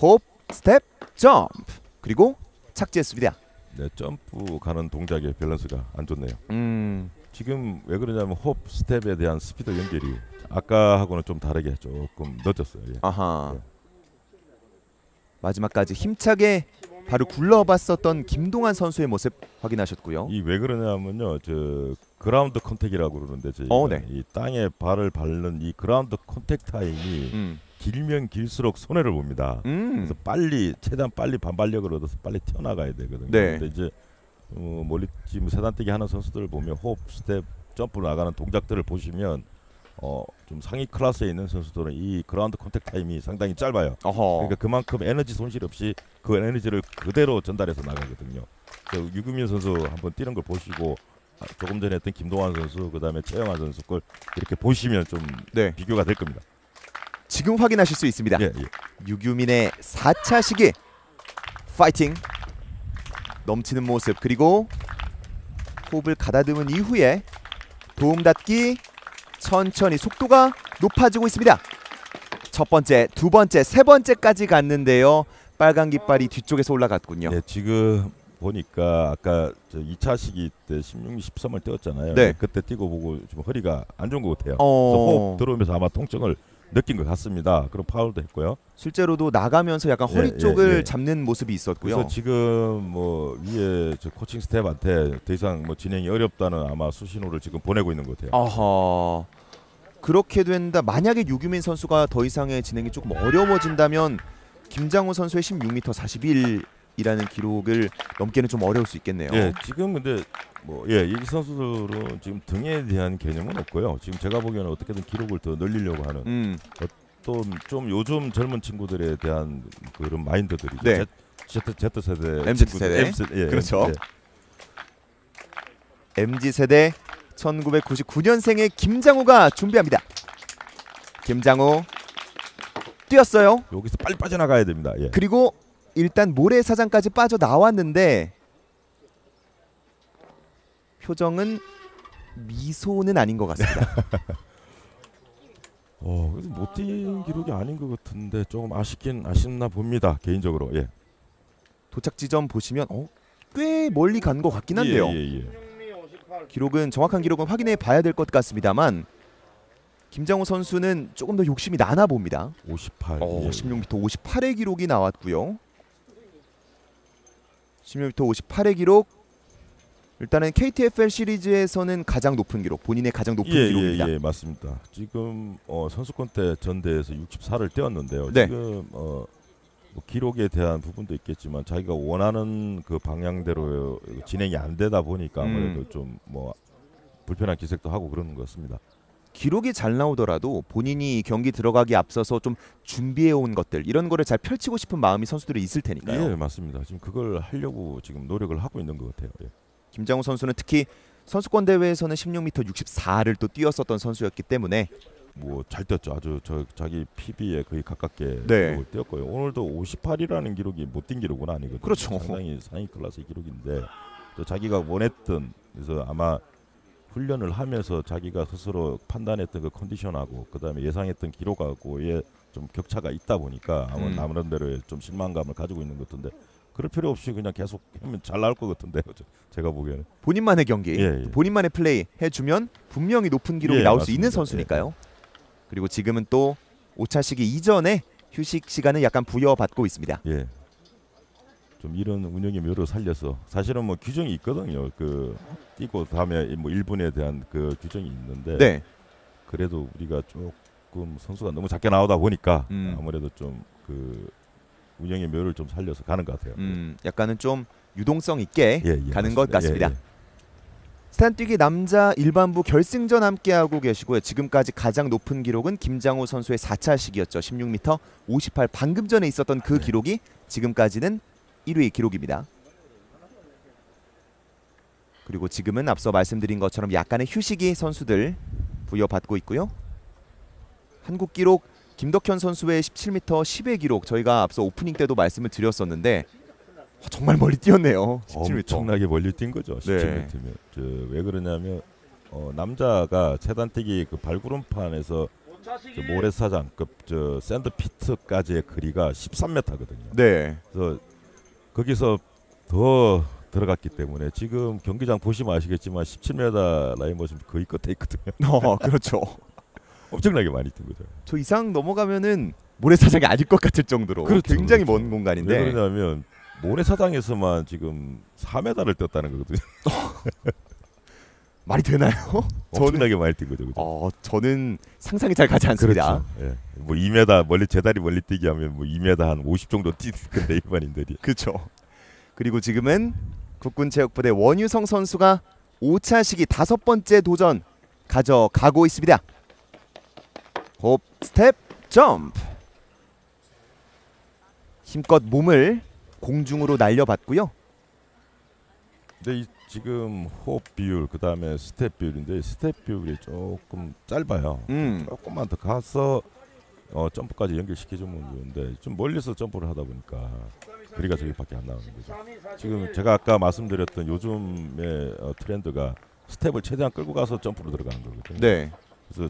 홉 스텝 점프 그리고 착지했습니다. 네, 점프 가는 동작의 밸런스가 안 좋네요. 음 지금 왜 그러냐면 홉 스텝에 대한 스피드 연결이 아까하고는 좀 다르게 조금 늦었어요. 예. 아하 네. 마지막까지 힘차게 발을 굴러봤었던 김동환 선수의 모습 확인하셨고요. 이 왜 그러냐면요, 저 ground contact이라고 그러는데 어, 네. 이 땅에 발을 밟는 이 ground contact time이 음, 길면 길수록 손해를 봅니다. 음. 그래서 빨리 최대한 빨리 반발력을 얻어서 빨리 튀어나가야 되거든요. 네. 근데 이제 어, 멀리 지금 세단뛰기 하는 선수들을 보면 홉 스텝 점프 나가는 동작들을 보시면 어, 좀 상위 클래스에 있는 선수들은 이 ground contact time이 상당히 짧아요. 어허. 그러니까 그만큼 에너지 손실 없이 그 에너지를 그대로 전달해서 나가거든요. 그래서 유규민 선수 한번 뛰는 걸 보시고 아, 조금 전에 했던 김동환 선수 그다음에 최영환 선수 걸 이렇게 보시면 좀 네, 비교가 될 겁니다. 지금 확인하실 수 있습니다. 예, 예. 유규민의 4차 시기 파이팅 넘치는 모습 그리고 호흡을 가다듬은 이후에 도움닫기 천천히 속도가 높아지고 있습니다. 첫 번째, 두 번째, 세 번째까지 갔는데요. 빨간 깃발이 뒤쪽에서 올라갔군요. 네, 지금 보니까 아까 저 2차 시기 때 16, 13을 뛰었잖아요. 네. 그때 뛰고 보고 좀 허리가 안 좋은 것 같아요. 어. 호흡 들어오면서 아마 통증을 느낀 것 같습니다. 그럼 파울도 했고요. 실제로도 나가면서 약간 예, 허리 예, 쪽을 예. 잡는 모습이 있었고요. 그래서 지금 뭐 위에 저 코칭 스텝한테 더 이상 뭐 진행이 어렵다는 아마 수신호를 지금 보내고 있는 것 같아요. 아하. 그렇게 된다. 만약에 유규민 선수가 더 이상의 진행이 조금 어려워진다면 김장호 선수의 16m 41 이라는 기록을 넘기는 좀 어려울 수 있겠네요. 예, 지금 근데 뭐 예, 이 선수들은 지금 등에 대한 개념은 없고요. 지금 제가 보기에는 어떻게든 기록을 더 늘리려고 하는 음, 또좀 요즘 젊은 친구들에 대한 그런 마인드들이죠. 네. Z, Z 세대, MZ 세대. 예, 그렇죠. 예. MZ 세대 1999년생의 김장호가 준비합니다. 김장호 뛰었어요. 여기서 빨리 빠져나가야 됩니다. 예. 그리고 일단 모래사장까지 빠져 나왔는데 표정은 미소는 아닌 것 같습니다. 어, 그래서 못 뛴 기록이 아닌 것 같은데 조금 아쉽긴 아쉽나 봅니다. 개인적으로. 예. 도착 지점 보시면 어, 꽤 멀리 간 것 같긴 한데요. 예, 예, 예. 육미 58. 기록은 정확한 기록은 확인해 봐야 될 것 같습니다만 김장호 선수는 조금 더 욕심이 나나 봅니다. 58. 어, 예. 16m 58의 기록이 나왔고요. 16m 58의 기록 일단은 KTFL 시리즈에서는 가장 높은 기록, 본인의 가장 높은 예, 기록입니다. 예, 예, 맞습니다. 지금 어, 선수권 때 전대에서 64를 뛰었는데요. 네. 지금 어, 뭐 기록에 대한 부분도 있겠지만 자기가 원하는 그 방향대로 진행이 안 되다 보니까 아무래도 음. 좀뭐 불편한 기색도 하고 그러는 것 같습니다. 기록이 잘 나오더라도 본인이 경기 들어가기 앞서서 좀 준비해 온 것들 이런 거를 잘 펼치고 싶은 마음이 선수들이 있을 테니까요. 예, 맞습니다. 지금 그걸 하려고 지금 노력을 하고 있는 것 같아요. 예. 김장호 선수는 특히 선수권 대회에서는 16m 64를 또 뛰었었던 선수였기 때문에 뭐 잘 뛰었죠. 아주 저 자기 PB에 거의 가깝게 네. 뛰었고요. 오늘도 58이라는 기록이 못 뛴 기록은 아니거든요. 그렇죠. 상당히 상위 클래스의 기록인데 또 자기가 원했던 그래서 아마 훈련을 하면서 자기가 스스로 판단했던 그 컨디션하고 그다음에 예상했던 기록하고의 좀 격차가 있다 보니까 아마 음. 나름대로의 좀 실망감을 가지고 있는 것 같은데 그럴 필요 없이 그냥 계속 하면 잘 나올 것 같은데요. 저- 제가 보기에는. 본인만의 경기, 예, 예. 본인만의 플레이 해주면 분명히 높은 기록이 예, 나올 수 맞습니다. 있는 선수니까요. 그리고 지금은 또 5차 시기 이전에 휴식 시간을 약간 부여받고 있습니다. 예. 좀 이런 운영의 묘를 살려서 사실은 뭐 규정이 있거든요. 그 뛰고 다음에 뭐 1분에 대한 그 규정이 있는데 네, 그래도 우리가 조금 선수가 너무 작게 나오다 보니까 음. 아무래도 좀 그 운영의 묘를 좀 살려서 가는 것 같아요. 음, 약간은 좀 유동성 있게 예, 예, 가는 것 같습니다. 예, 예. 스탠뛰기 남자 일반부 결승전 함께하고 계시고요. 지금까지 가장 높은 기록은 김장호 선수의 4차 시기였죠. 16m 58 방금 전에 있었던 그 네. 기록이 지금까지는 1위 기록입니다. 그리고 지금은 앞서 말씀드린 것처럼 약간의 휴식이 선수들 부여받고 있고요. 한국 기록 김덕현 선수의 17m 10의 기록 저희가 앞서 오프닝 때도 말씀을 드렸었는데 어, 정말 멀리 뛰었네요. 17m. 엄청나게 멀리 뛴 거죠. 네. 17m면. 저왜 그러냐면 어, 남자가 세단뛰기 그 발구름판에서 저 모래사장 그저 샌드피트까지의 거리가 13m거든요. 네. 그래서 거기서 더 들어갔기 때문에 지금 경기장 보시면 아시겠지만 17m 라인 보시면 거의 끝에 있거든요. 어, 그렇죠. 엄청나게 많이 뛴 거죠. 저 이상 넘어가면은 모래사장이 아닐 것 같을 정도로 그렇죠, 굉장히 그렇죠. 먼왜 공간인데 그러냐면 모래사장에서만 지금 4m를 뛰었다는 거거든요. 말이 되나요? 엄청나게 많이 뛴 거죠. 그죠? 어, 저는 상상이 잘 가지 않습니다. 그렇죠. 예. 뭐 2m 멀리 제다리 멀리 뛰기 하면 뭐 2m 한 50 정도 뛰는 건데 일반인들이. 그렇죠. 그리고 지금은 국군체육부대 원유성 선수가 5차 시기 다섯 번째 도전 가져가고 있습니다. 홉 스텝 점프. 힘껏 몸을 공중으로 날려봤고요. 근데 이 지금 홉 비율 그다음에 스텝 비율인데 스텝 비율이 조금 짧아요. 음. 조금만 더 가서 어, 점프까지 연결시켜주면 좋은데 좀 멀리서 점프를 하다 보니까 거리가 저기밖에 안 나오는 거죠. 지금 제가 아까 말씀드렸던 요즘의 어, 트렌드가 스텝을 최대한 끌고 가서 점프로 들어가는 거거든요. 네. 그래서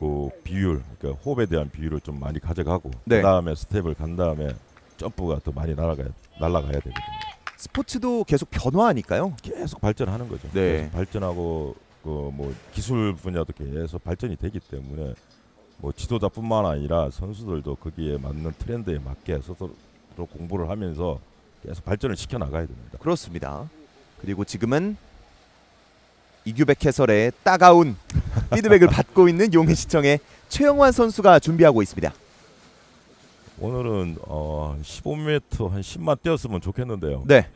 그 비율, 그러니까 홉에 대한 비율을 좀 많이 가져가고 네. 그 다음에 스텝을 간 다음에 점프가 더 많이 날아가야 날아가야 되거든요. 스포츠도 계속 변화하니까요. 계속 발전하는 거죠. 네. 계속 발전하고 그 뭐 기술 분야도 계속 발전이 되기 때문에 뭐 지도자뿐만 아니라 선수들도 거기에 맞는 트렌드에 맞게 스스로 공부를 하면서 계속 발전을 시켜 나가야 됩니다. 그렇습니다. 그리고 지금은 이규백 해설의 따가운 피드백을 받고 있는 용인시청의 최영환 선수가 준비하고 있습니다. 오늘은 어 15m 한 10만 뛰었으면 좋겠는데요. 네.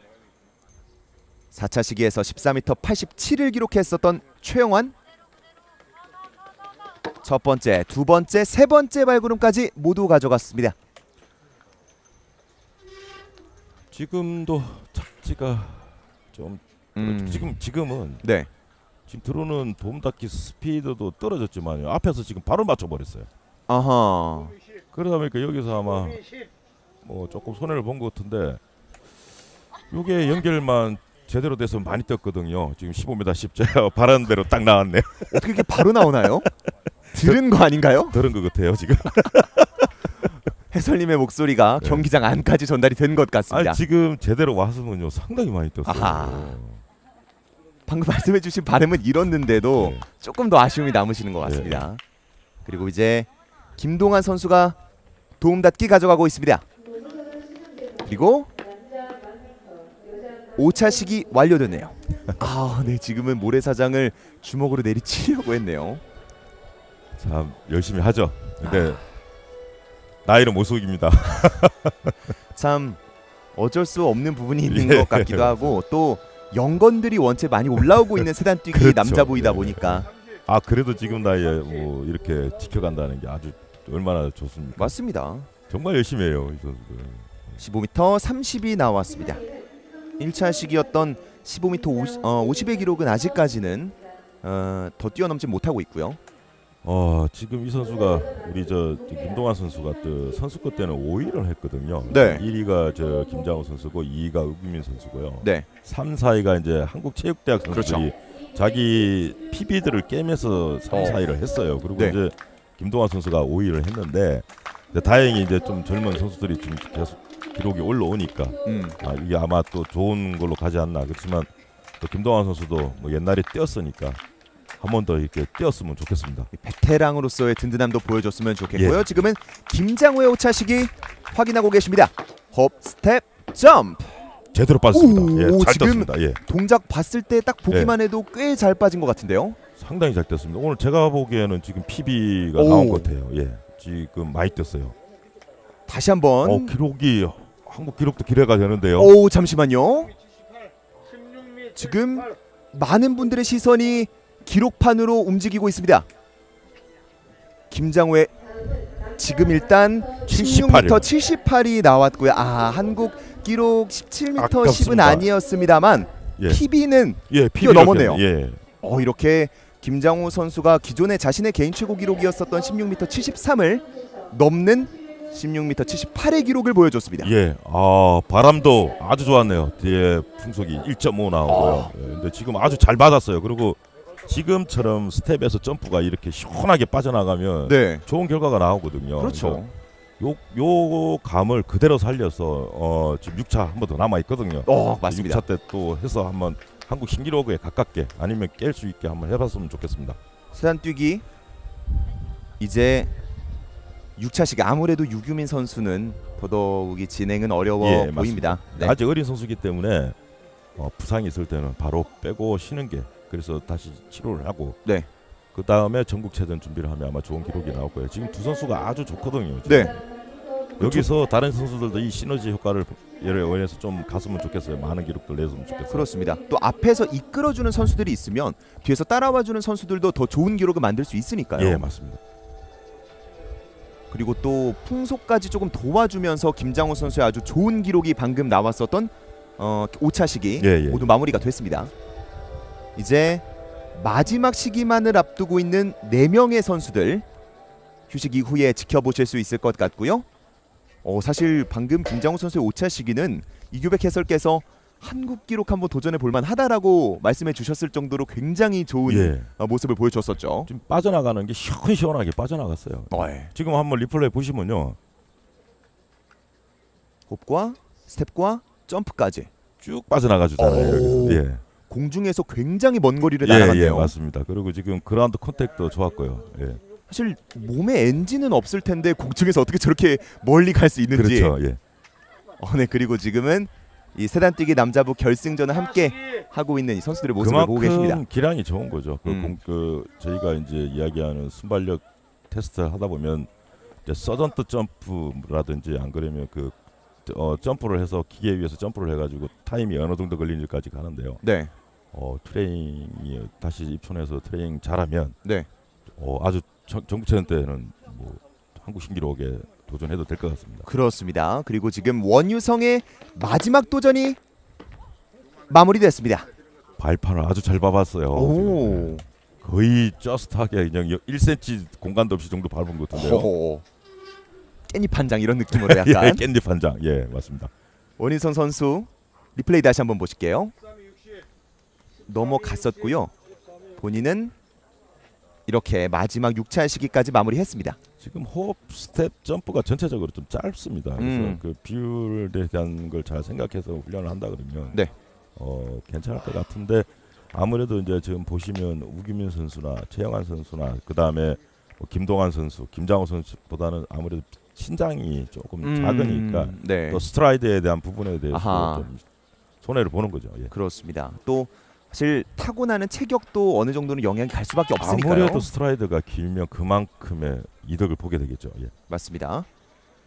4차 시기에서 14m 87을 기록했었던 최영환 첫 번째, 두 번째, 세 번째 발구름까지 모두 가져갔습니다. 지금도 착지가 좀 음, 지금 지금은 네. 지금 들어오는 도움 닫기 스피드도 떨어졌지만요. 앞에서 지금 바로 맞춰 버렸어요. 아하. 그러다 보니까 여기서 아마 뭐 조금 손해를 본 것 같은데 요게 연결만 제대로 돼서 많이 떴거든요. 지금 15m 10째 바라는 대로 딱 나왔네요. 어떻게 이렇게 바로 나오나요? 들은 거 아닌가요? 들은 것 같아요 지금. 해설님의 목소리가 네. 경기장 안까지 전달이 된 것 같습니다. 아니 지금 제대로 왔으면요 상당히 많이 떴어요. 아하. 방금 말씀해주신 발음은 이뤘는데도 네. 조금 더 아쉬움이 남으시는 것 같습니다. 그리고 이제 김동환 선수가 도움닫기 가져가고 있습니다. 그리고 5차 시기 완료됐네요. 아, 네 지금은 모래사장을 주먹으로 내리치려고 했네요. 참 열심히 하죠. 근데 아. 나이는 못 속입니다. 참 어쩔 수 없는 부분이 있는 예, 것 같기도 하고 또 연건들이 원체 많이 올라오고 있는 세단 뛰기 그렇죠. 남자부이다 네. 보니까 아 그래도 지금 나이에 뭐 이렇게 지켜간다는 게 아주 얼마나 좋습니까? 맞습니다. 정말 열심히 해요 이 선수들. 15m 30이 나왔습니다. 1차 시기였던 15m 50, 어, 50의 기록은 아직까지는 어, 더 뛰어넘지 못하고 있고요. 어 지금 이 선수가 우리 저, 저 김동환 선수가 또 선수권 때는 5위를 했거든요. 네. 1위가 저 김장호 선수고 2위가 의규민 선수고요. 네, 3, 4위가 이제 한국체육대학 선수들이 자기 PB들을 깨면서 3, 어. 4위를 했어요. 그리고 네. 이제 김동환 선수가 5위를 했는데 이제 다행히 이제 좀 젊은 선수들이 지금 계속 기록이 올라오니까 음, 아, 이게 아마 또 좋은 걸로 가지 않나. 그렇지만 또 김동환 선수도 뭐 옛날에 뛰었으니까 한 번 더 이렇게 뛰었으면 좋겠습니다. 베테랑으로서의 든든함도 보여줬으면 좋겠고요. 예. 지금은 김장호의 5차 시기 확인하고 계십니다. 홉, 스텝, 점프. 제대로 빠졌습니다. 예, 오, 잘 지금- 떴습니다. 예, 동작 봤을 때 딱 보기만 네. 해도 꽤 잘 빠진 것 같은데요. 상당히 잘 떴습니다. 오늘 제가 보기에는 지금 PB가 오. 나온 것 같아요. 예, 지금 많이 뛰었어요. 다시 한번. 어, 기록이 한국 기록도 기대가 되는데요. 오 잠시만요. 지금 많은 분들의 시선이 기록판으로 움직이고 있습니다. 김장호의 지금 일단 16m 78이 나왔고요. 아 한국 기록 17m 10은 아깝습니다. 아니었습니다만 예, PB는 예, 뛰어넘었네요. 예, 어 이렇게 김장호 선수가 기존에 자신의 개인 최고 기록이었었던 16m 73을 넘는 16m 78의 기록을 보여줬습니다. 예. 아 바람도 아주 좋았네요. 뒤에 풍속이 1.5 아. 나오고요. 예, 근데 지금 아주 잘 받았어요. 그리고 지금처럼 스텝에서 점프가 이렇게 시원하게 빠져나가면 네, 좋은 결과가 나오거든요. 그렇죠. 요, 요 감을 그대로 살려서 어, 지금 6차 한 번 더 남아 있거든요. 어 맞습니다. 6차 때 또 해서 한번 한국 신기록에 가깝게 아니면 깰 수 있게 한번 해봤으면 좋겠습니다. 세단 뛰기 이제 6차 시기 아무래도 유규민 선수는 더더욱이 진행은 어려워 예, 보입니다. 네. 아직 어린 선수기 때문에 어, 부상이 있을 때는 바로 빼고 쉬는 게 그래서 다시 치료를 하고 네. 그 다음에 전국체전 준비를 하면 아마 좋은 기록이 나올 거예요. 지금 두 선수가 아주 좋거든요. 지금. 네. 여기서 다른 선수들도 이 시너지 효과를 원해서 좀 갔으면 좋겠어요. 많은 기록들 내줬으면 좋겠어요. 그렇습니다. 또 앞에서 이끌어주는 선수들이 있으면 뒤에서 따라와주는 선수들도 더 좋은 기록을 만들 수 있으니까요. 예, 맞습니다. 그리고 또 풍속까지 조금 도와주면서 김장호 선수의 아주 좋은 기록이 방금 나왔었던 어, 5차 시기 예, 예. 모두 마무리가 됐습니다. 이제 마지막 시기만을 앞두고 있는 네 명의 선수들 휴식 이후에 지켜보실 수 있을 것 같고요. 어, 사실 방금 김장호 선수의 5차 시기는 이규백 해설께서 한국 기록 한번 도전해 볼 만 하다라고 말씀해 주셨을 정도로 굉장히 좋은 예. 어, 모습을 보여줬었죠. 지금 빠져나가는 게 시원시원하게 빠져나갔어요. 네. 지금 한번 리플레이 보시면요. 홉과 스텝과 점프까지 쭉 빠져나가 주잖아요. 예. 공중에서 굉장히 먼 거리를 예, 예, 날아갔네요. 맞습니다. 그리고 지금 ground contact도 좋았고요. 예. 사실 몸에 엔진은 없을 텐데 공중에서 어떻게 저렇게 멀리 갈 수 있는지. 그렇죠. 예. 어, 네 그리고 지금은 이 세단 뛰기 남자부 결승전을 함께 하고 있는 이 선수들의 모습을 보고 계십니다. 그만큼 기량이 좋은 거죠. 그, 음. 공, 그 저희가 이제 이야기하는 순발력 테스트를 하다 보면 이제 서전트 점프라든지 안 그러면 그 어, 점프를 해서 기계 위에서 점프를 해가지고 타임이 어느 정도 걸리는지까지 가는데요. 네, 어, 트레이닝이 다시 입촌해서 트레이닝 잘하면 네. 어, 아주 정- 전국체전 때는 뭐 한국 신기록에 도전해도 될 것 같습니다. 그렇습니다. 그리고 지금 원유성의 마지막 도전이 마무리됐습니다. 발판을 아주 잘 밟았어요. 오, 거의 저스트하게 그냥 1cm 공간도 없이 정도 밟은 것 같은데요. 호호. 깻잎 한 장 이런 느낌으로 약간 예, 깻잎 한 장. 예, 맞습니다. 원인선 선수 리플레이 다시 한번 보실게요. 넘어갔었고요. 본인은 이렇게 마지막 6차 시기까지 마무리했습니다. 지금 홉 스텝 점프가 전체적으로 좀 짧습니다. 그래서 음. 그 비율에 대한 걸 잘 생각해서 훈련을 한다 그러면 네. 어, 괜찮을 것 같은데 아무래도 이제 지금 보시면 유규민 선수나 최영환 선수나 그 다음에 뭐 김동환 선수, 김장호 선수보다는 아무래도 신장이 조금 작으니까 네. 또 스트라이드에 대한 부분에 대해서. 좀 손해를 보는 거죠. 예. 그렇습니다. 또 사실 타고나는 체격도 어느 정도는 영향이 갈 수밖에 없으니까요. 아무래도 스트라이드가 길면 그만큼의 이득을 보게 되겠죠. 예. 맞습니다.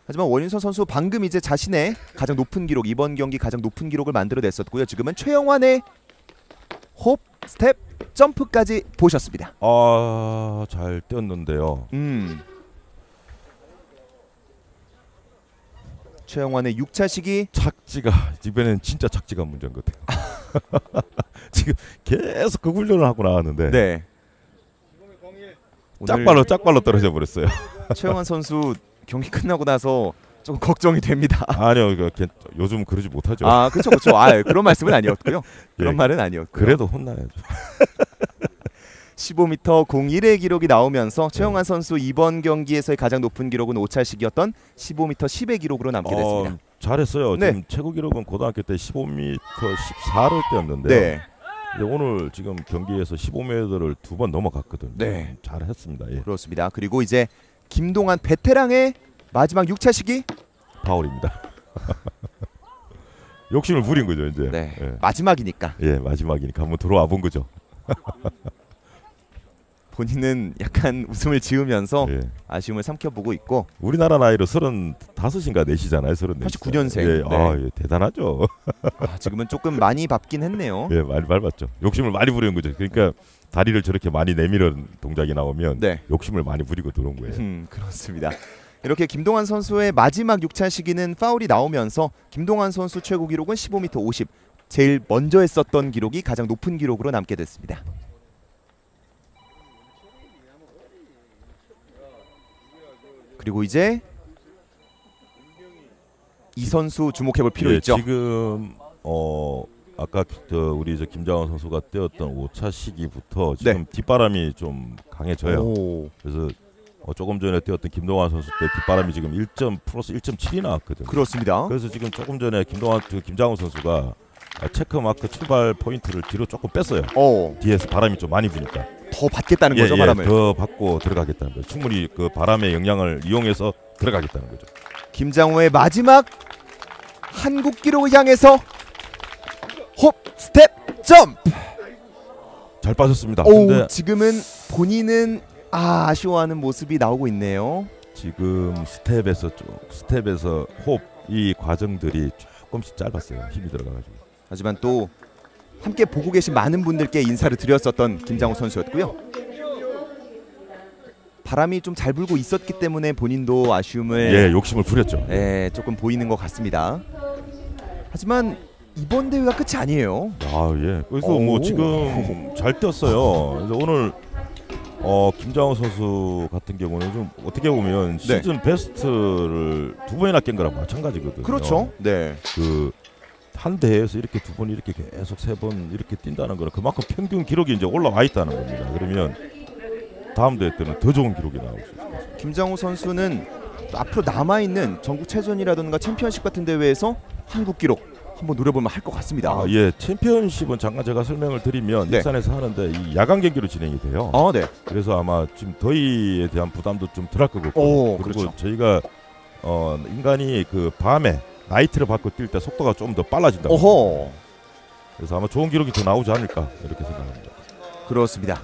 하지만 원인선 선수 방금 이제 자신의 가장 높은 기록 이번 경기 가장 높은 기록을 만들어냈었고요. 지금은 최영환의 홉 스텝 점프까지 보셨습니다. 아, 잘 뛰었는데요. 음. 최영환의 6차 시기 착지가 이번에는 진짜 착지가 문제인 것 같아요. 지금 계속 그 훈련을 하고 나왔는데 네. 짝발로 짝발로 떨어져 버렸어요. 최영환 선수 경기 끝나고 나서 좀 걱정이 됩니다. 아니요, 요즘 그러지 못하죠. 아, 그렇죠, 그렇죠. 아, 그런 말씀은 아니었고요. 그런 예, 말은 아니었고요. 그래도 혼나야죠. 15m 01의 기록이 나오면서 최영환 선수 이번 경기에서의 가장 높은 기록은 5차 시기였던 15m 10의 기록으로 남게 됐습니다. 어, 잘했어요. 네. 지금 최고 기록은 고등학교 때 15m 14를 뛰었는데 네. 오늘 지금 경기에서 15m를 두 번 넘어갔거든요. 네. 잘했습니다. 예. 그렇습니다. 그리고 이제 김동환 베테랑의 마지막 6차 시기 파울입니다. 욕심을 부린 거죠 이제. 네. 예. 마지막이니까 예, 마지막이니까 한번 들어와 본 거죠. 본인은 약간 웃음을 지으면서 예. 아쉬움을 삼켜보고 있고 우리나라 나이로 35인가 4시잖아요. 34. 89 년생. 예, 네. 아, 예, 대단하죠. 아, 지금은 조금 많이 밟긴 했네요. 예, 많이 밟았죠. 욕심을 많이 부리는 거죠. 그러니까 다리를 저렇게 많이 내밀은 동작이 나오면 네. 욕심을 많이 부리고 들어온 거예요. 음, 그렇습니다. 이렇게 김동환 선수의 마지막 6차 시기는 파울이 나오면서 김동환 선수 최고 기록은 15m 50. 제일 먼저 했었던 기록이 가장 높은 기록으로 남게 됐습니다. 그리고 이제 이 선수 주목해 볼 필요 예, 있죠. 지금 어 아까 저 우리 저 김장원 선수가 뛰었던 5차 시기부터 지금 뒷바람이 좀 강해져요. 네. 오, 그래서 어, 조금 전에 뛰었던 김동환 선수 때 뒷바람이 지금 1점 플러스 1.7이 나왔거든요. 그렇습니다. 그래서 지금 조금 전에 김동환 그 김장훈 선수가 아, 체크 마크 출발 포인트를 뒤로 조금 뺐어요. 어, 뒤에서 바람이 좀 많이 부니까 더 받겠다는 거죠, 바람을. 더 받고 들어가겠다는 거죠. 충분히 그 바람의 영향을 이용해서 들어가겠다는 거죠. 김장호의 마지막 한국 기록을 향해서 홉 스텝 점프. 잘 빠졌습니다. 오, 근데 지금은 본인은 아, 아쉬워하는 모습이 나오고 있네요. 지금 스텝에서 좀 스텝에서 홉 이 과정들이 조금씩 짧았어요. 힘이 들어가가지고. 하지만 또 함께 보고 계신 많은 분들께 인사를 드렸었던 김장호 선수였고요. 바람이 좀 잘 불고 있었기 때문에 본인도 아쉬움을 예, 욕심을 부렸죠. 예, 조금 보이는 것 같습니다. 하지만 이번 대회가 끝이 아니에요. 아 예. 그래서 오. 뭐 지금 잘 뛰었어요. 그래서 오늘 어 김장호 선수 같은 경우는 좀 어떻게 보면 시즌 베스트를 두 번이나 깬 거랑 마찬가지거든요. 그렇죠. 네. 그 한 대회에서 이렇게 두 번 이렇게 계속 세 번 이렇게 뛴다는 거는 그만큼 평균 기록이 이제 올라와 있다는 겁니다. 그러면 다음 대회 때는 더 좋은 기록이 나올 수 있습니다. 김장호 선수는 또 앞으로 남아 있는 전국 체전이라든가 챔피언십 같은 대회에서 한국 기록 한번 노려보면 할 것 같습니다. 아, 예, 챔피언십은 잠깐 제가 설명을 드리면 네. 익산에서 하는데 이 야간 경기로 진행이 돼요. 아, 네. 그래서 아마 지금 더위에 대한 부담도 좀 덜할 것 같고 오, 그리고 그렇죠. 저희가 어, 인간이 그 밤에 나이트를 받고 뛸 때 속도가 좀 더 빨라진다. 오호. 그래서 아마 좋은 기록이 더 나오지 않을까 이렇게 생각합니다. 그렇습니다.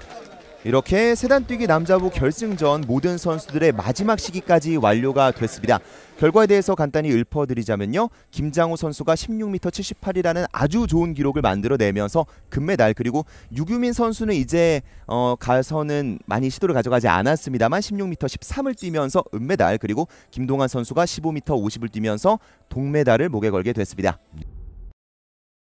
이렇게 세단 뛰기 남자부 결승전 모든 선수들의 마지막 시기까지 완료가 됐습니다. 결과에 대해서 간단히 읊어드리자면요. 김장호 선수가 16m 78이라는 아주 좋은 기록을 만들어내면서 금메달 그리고 유규민 선수는 이제 어, 가서는 많이 시도를 가져가지 않았습니다만 16m 13을 뛰면서 은메달 그리고 김동환 선수가 15m 50을 뛰면서 동메달을 목에 걸게 됐습니다.